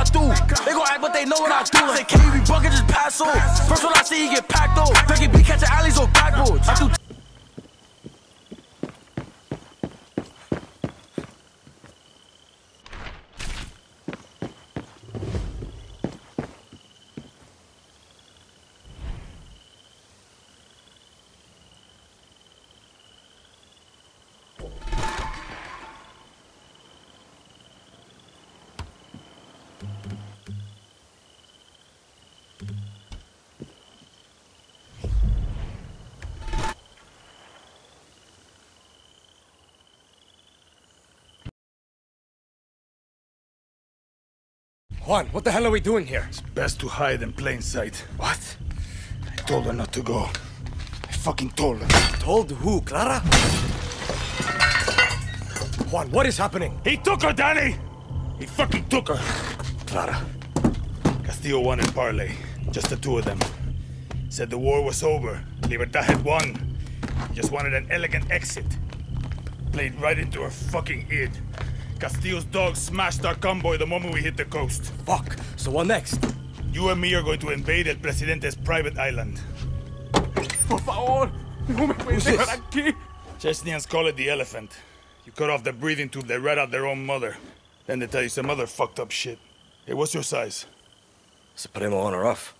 I do. They gon' act, but they know what I do. Say, can you be bucket, just pass on. First one I see, he get packed on. Becky B catching alleys or backboards. I do Juan, what the hell are we doing here? It's best to hide in plain sight. What? I told her not to go. I fucking told her. Told who, Clara? Juan, what is happening? He took her, Danny! He fucking took her! Clara. Castillo wanted parley. Just the two of them. Said the war was over. Libertad had won. He just wanted an elegant exit. Played right into her fucking id. Castillo's dogs smashed our convoy the moment we hit the coast. Fuck. So what next? You and me are going to invade El Presidente's private island. Por favor, no me puedes Who's dejar this? aquí. Chechnyans call it the elephant. You cut off the breathing tube, they rat out their own mother. Then they tell you some other fucked up shit. Hey, what's your size? Supremo on or off?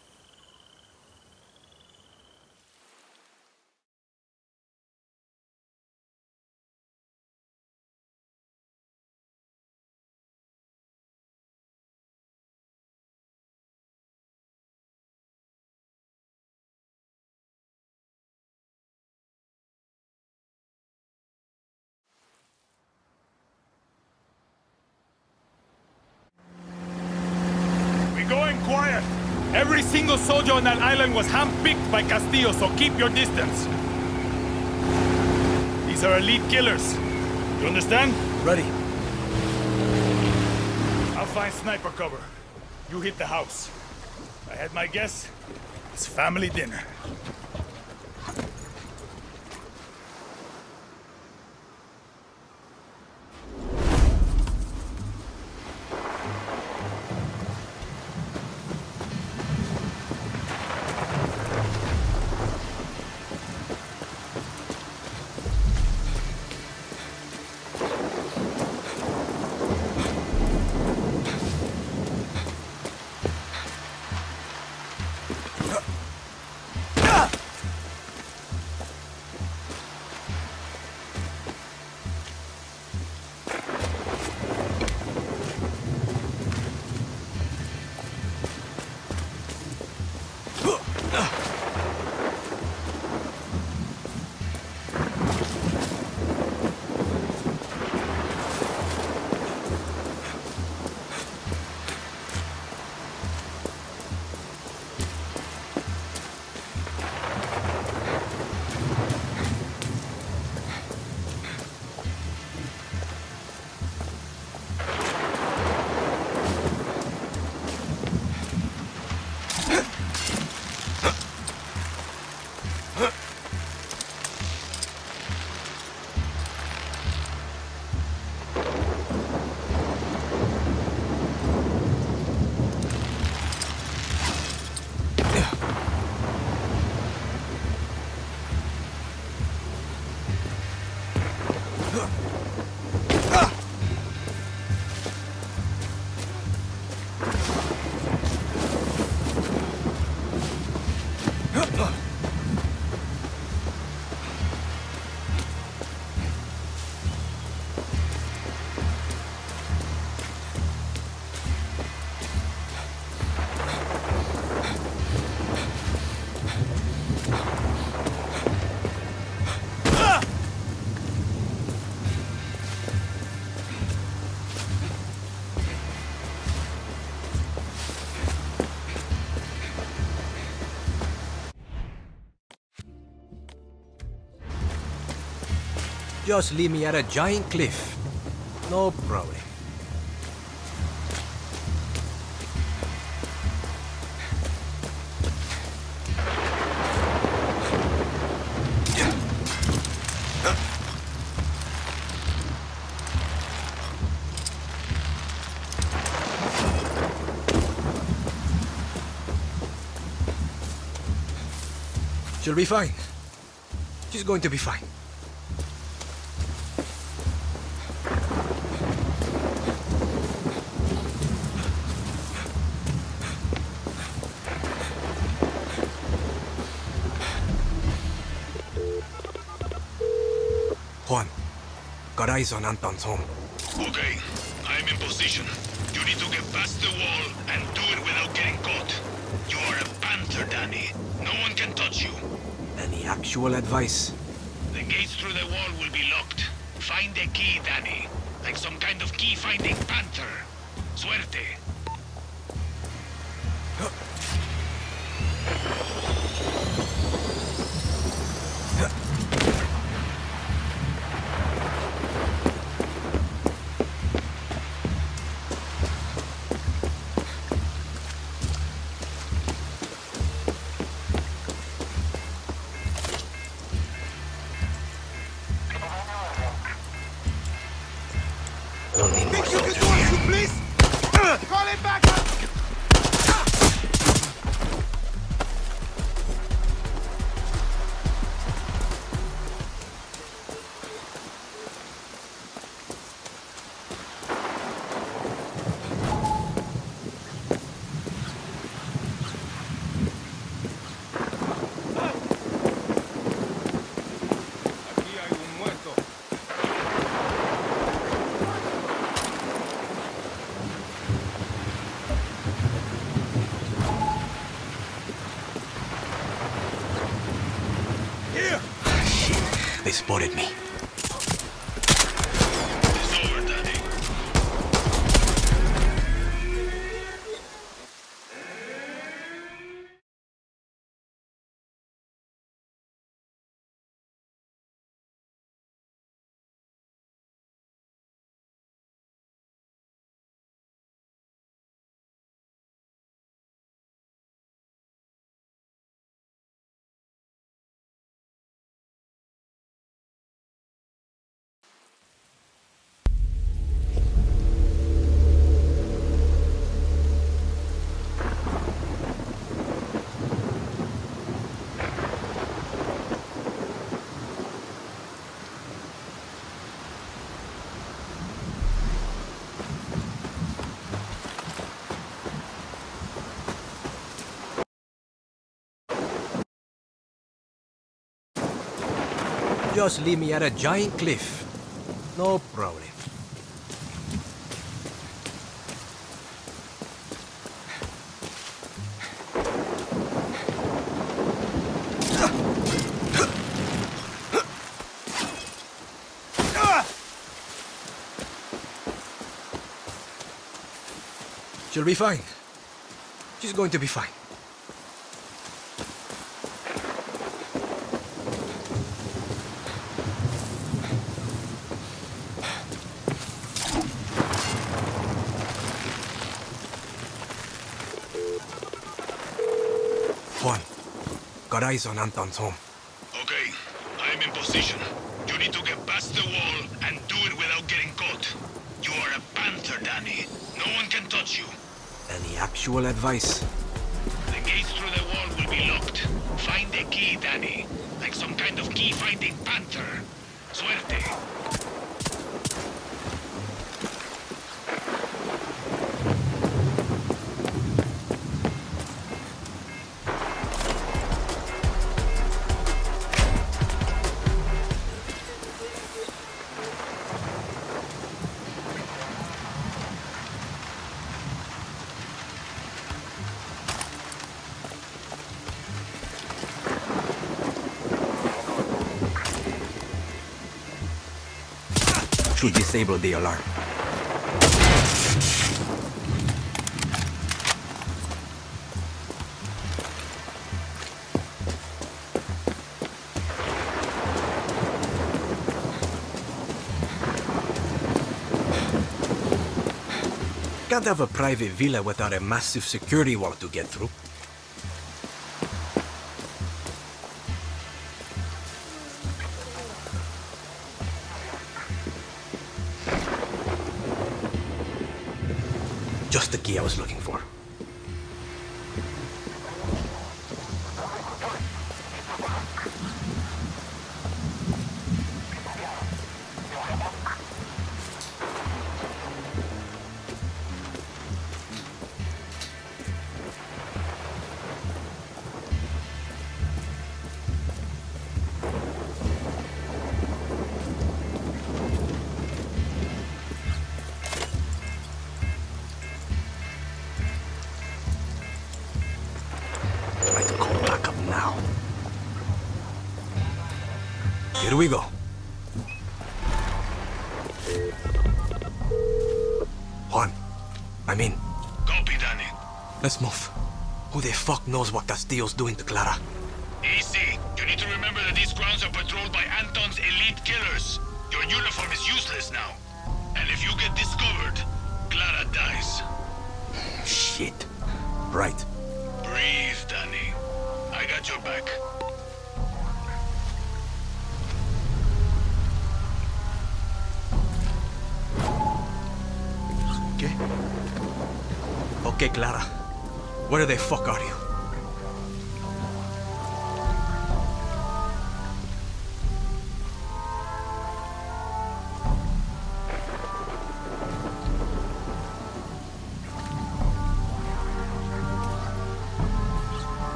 We quiet. Every single soldier on that island was handpicked by Castillo, so keep your distance. These are elite killers. You understand? Ready. I'll find sniper cover. You hit the house. I had my guess. It's family dinner. just leave me at a giant cliff. No problem. She'll be fine. She's going to be fine. Got eyes on Anton's home. Okay, I'm in position. You need to get past the wall and do it without getting caught. You are a panther, Danny. No one can touch you. Any actual advice? The gates through the wall will be locked. Find a key, Danny. Like some kind of key-finding panther. Spotted me. Just leave me at a giant cliff. No problem. She'll be fine. She's going to be fine. Juan, got eyes on Anton's home. Okay, I'm in position. You need to get past the wall and do it without getting caught. You are a panther, Danny. No one can touch you. Any actual advice? Should disable the alarm. Can't have a private villa without a massive security wall to get through. Here we go. Juan, I'm in. Copy, Danny. Let's move. Who the fuck knows what Castillo's doing to Clara? Easy. You need to remember that these grounds are patrolled by Anton's elite killers. Your uniform is useless now. And if you get discovered, Clara dies. Shit. Right. Breathe, Danny. I got your back. Okay, Clara. Where the fuck are you?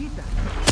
chiquita.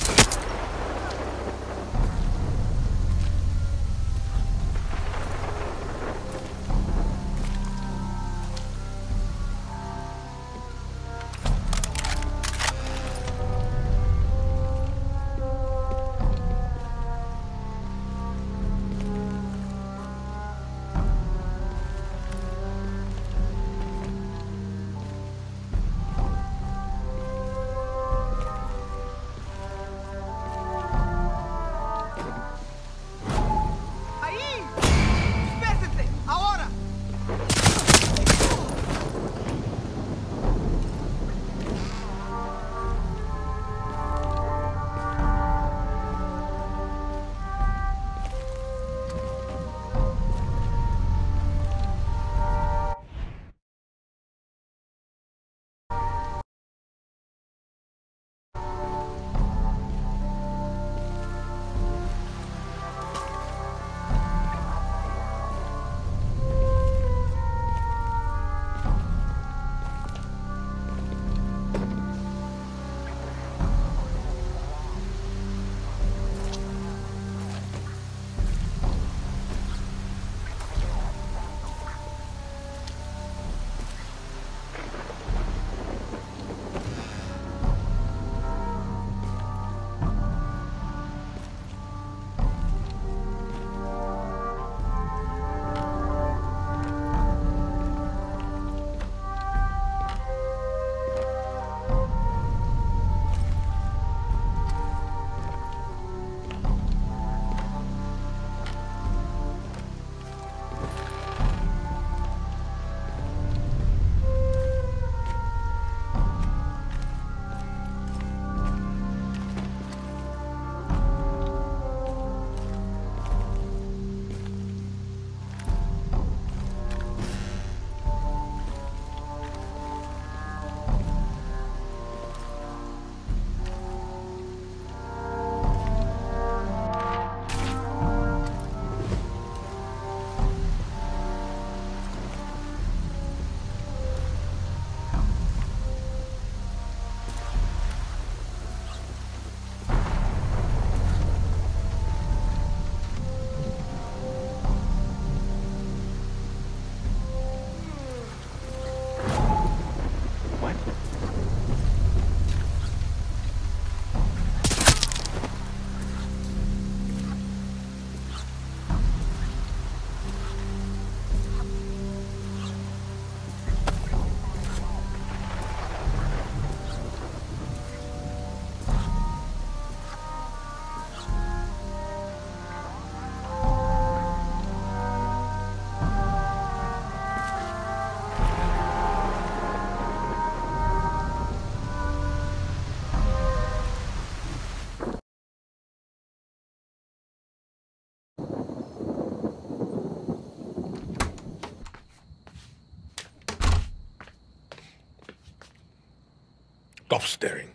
Stop staring.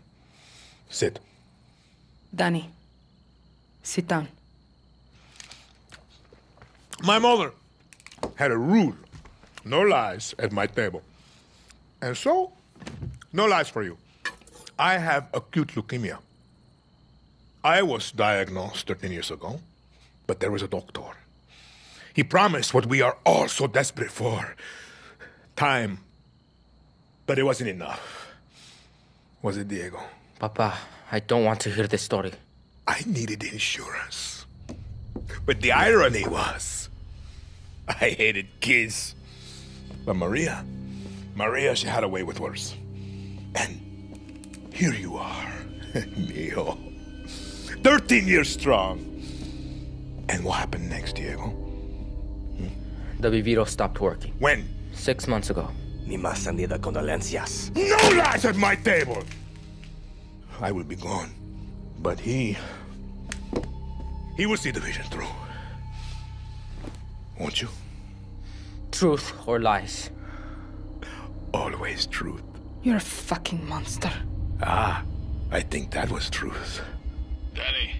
Sit. Danny, sit down. My mother had a rule no lies at my table. And so, no lies for you. I have acute leukemia. I was diagnosed 13 years ago, but there was a doctor. He promised what we are all so desperate for time. But it wasn't enough. Was it, Diego? Papa, I don't want to hear this story. I needed insurance. But the irony was, I hated kids. But Maria, Maria, she had a way with words. And here you are, Mio. 13 years strong. And what happened next, Diego? The Viviro stopped working. When? Six months ago. Mi más sentidas condolencias. No lies at my table! I will be gone. But he. He will see the vision through. Won't you? Truth or lies? Always truth. You're a fucking monster. Ah, I think that was truth. Danny,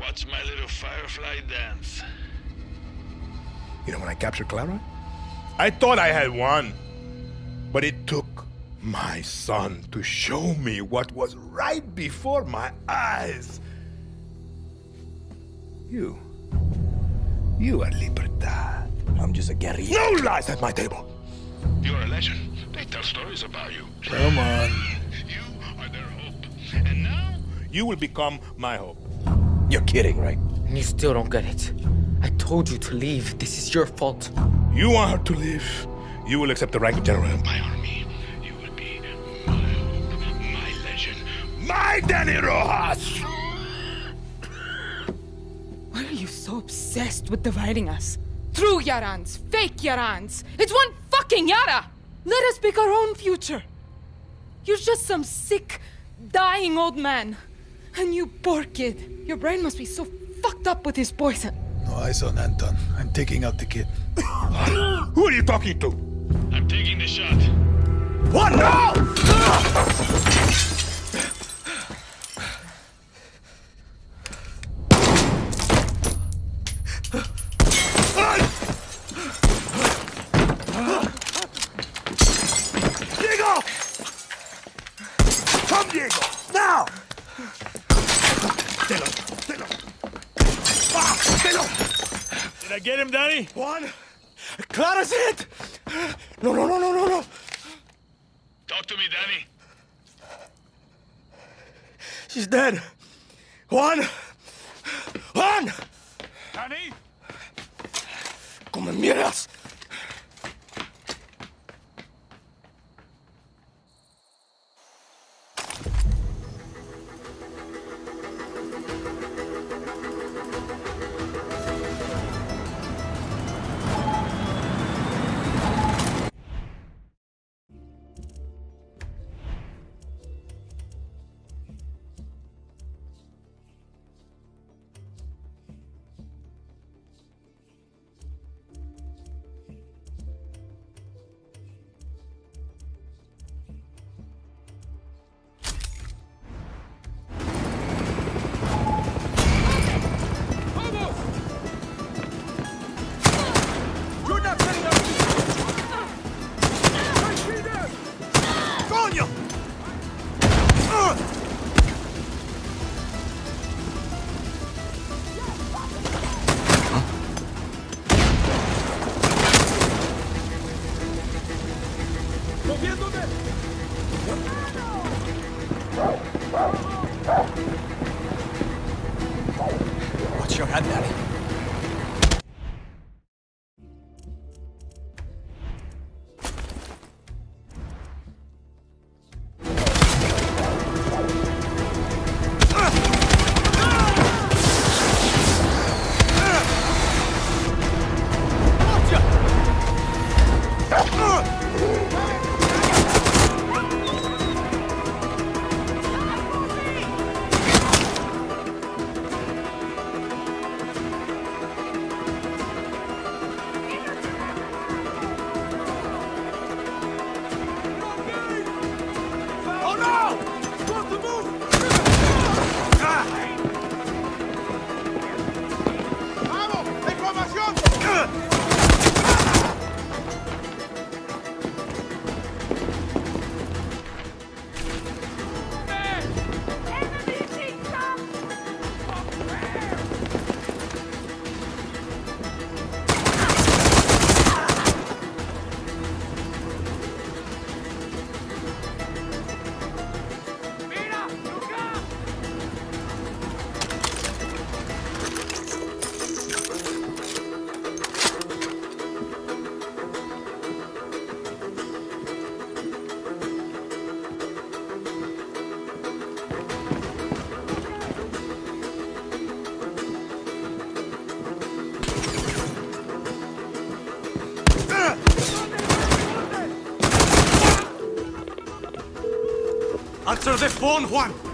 watch my little firefly dance. You know when I captured Clara? I thought I had won. But it took my son to show me what was right before my eyes. You. You are Libertad. I'm just a guerrilla. No lies at my table! You're a legend. They tell stories about you. Come on. You are their hope. And now, You will become my hope. You're kidding, right? And you still don't get it. I told you to leave. This is your fault. You want her to live. You will accept the rank of general of my army. you will be my hope, my legend. My Danny Rojas! Why are you so obsessed with dividing us? True Yarans, fake Yarans. It's one fucking Yara! Let us pick our own future. You're just some sick, dying old man. And you poor kid. Your brain must be so fucked up with his poison. No eyes on Anton. I'm taking out the kid. Who are you talking to? I'm taking the shot. What? No! Diego! Come, Diego! Now! Stay low, stay low. Ah. Did I get him, Danny? Juan. Clara's hit! No, no, no, no, no, no. Talk to me, Danny. She's dead. Juan! Juan! Danny? Como me Phone, Juan!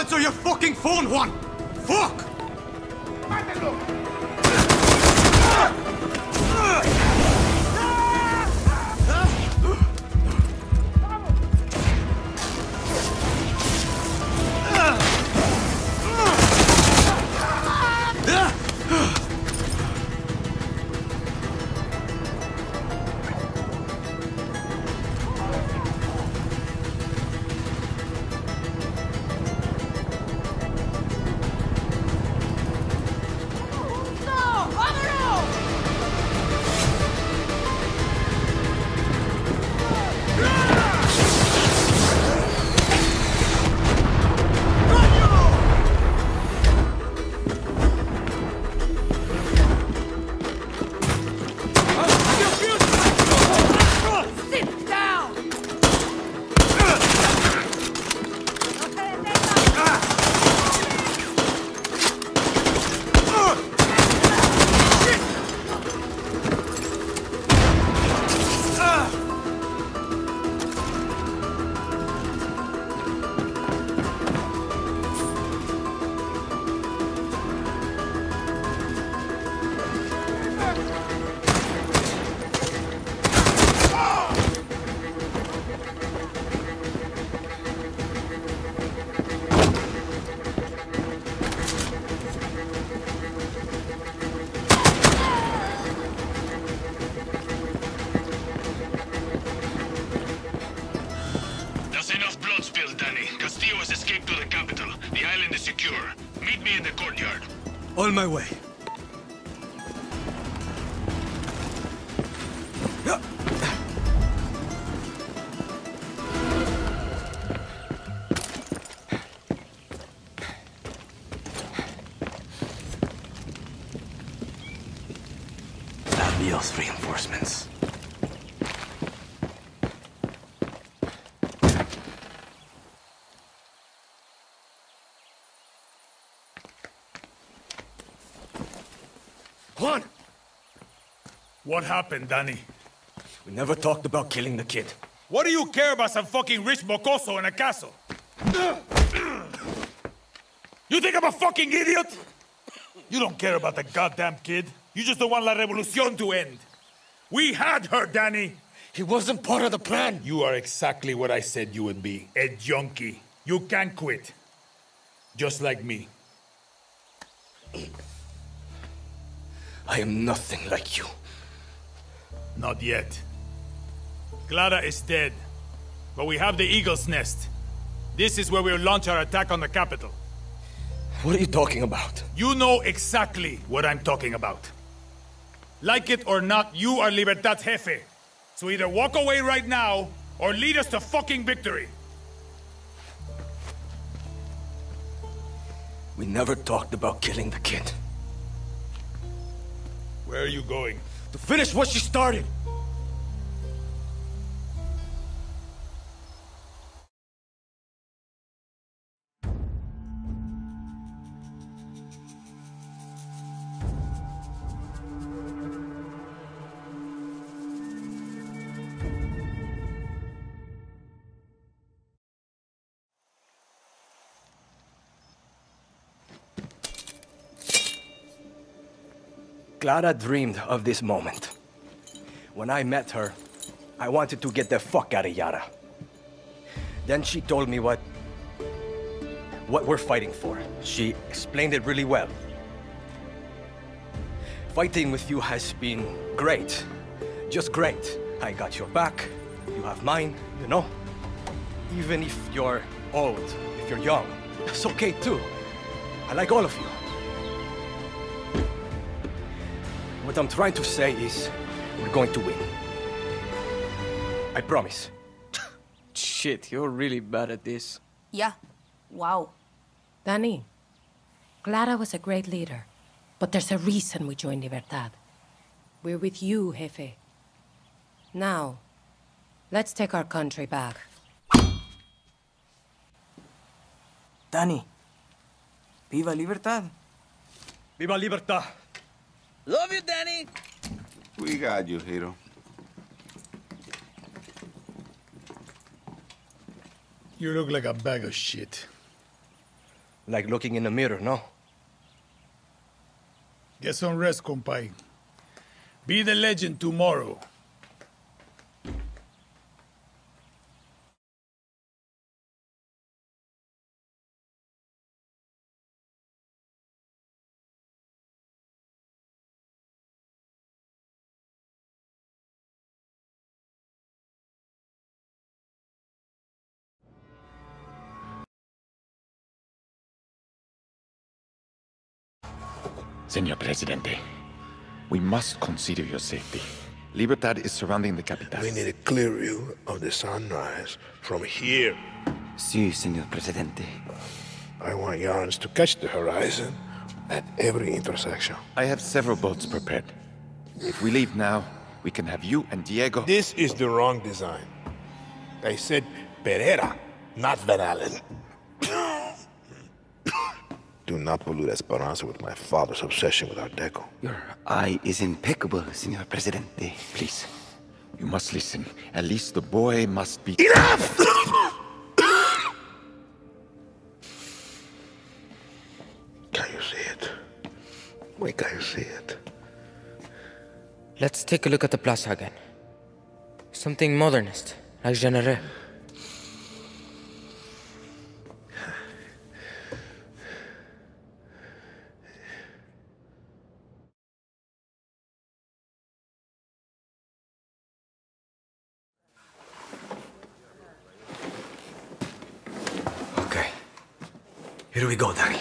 Answer your fucking phone, Juan! Fuck! Adios, reinforcements. Juan! What happened, Danny? We never talked about killing the kid. What do you care about some fucking rich mocoso in a castle? You think I'm a fucking idiot? You don't care about the goddamn kid. You just don't want La Revolucion to end. We had her, Danny. He wasn't part of the plan. You are exactly what I said you would be. A junkie. You can't quit. Just like me. I am nothing like you. Not yet. Clara is dead. But we have the Eagle's Nest. This is where we'll launch our attack on the capital. What are you talking about? You know exactly what I'm talking about. Like it or not, you are Libertad Jefe. So either walk away right now, or lead us to fucking victory. We never talked about killing the kid. Where are you going? To finish what she started. Clara dreamed of this moment. When I met her, I wanted to get the fuck out of Yara. Then she told me what... what we're fighting for. She explained it really well. Fighting with you has been great. Just great. I got your back, you have mine, you know? Even if you're old, if you're young, it's okay too. I like all of you. What I'm trying to say is, we're going to win. I promise. Shit, you're really bad at this. Yeah. Wow. Danny, Clara was a great leader, but there's a reason we joined Libertad. We're with you, Jefe. Now, let's take our country back. Danny. Viva Libertad. Viva Libertad! Love you, Danny. We got you, Hero. You look like a bag of shit. Like looking in the mirror, no? Get some rest, compay. Be the legend tomorrow. Senor Presidente, we must consider your safety. Libertad is surrounding the capital. We need a clear view of the sunrise from here. Sí, Senor Presidente. I want Yarns to catch the horizon at every intersection. I have several boats prepared. If we leave now, we can have you and Diego. This is the wrong design. They said Pereira, not Van Alen. Do not pollute Esperanza with my father's obsession with Art Deco. Your eye is impeccable, Senor Presidente. Please, you must listen. At least the boy must be. Enough! can you see it? Wait, can you see it? Let's take a look at the plaza again. Something modernist, like Genere. Here we go, Danny.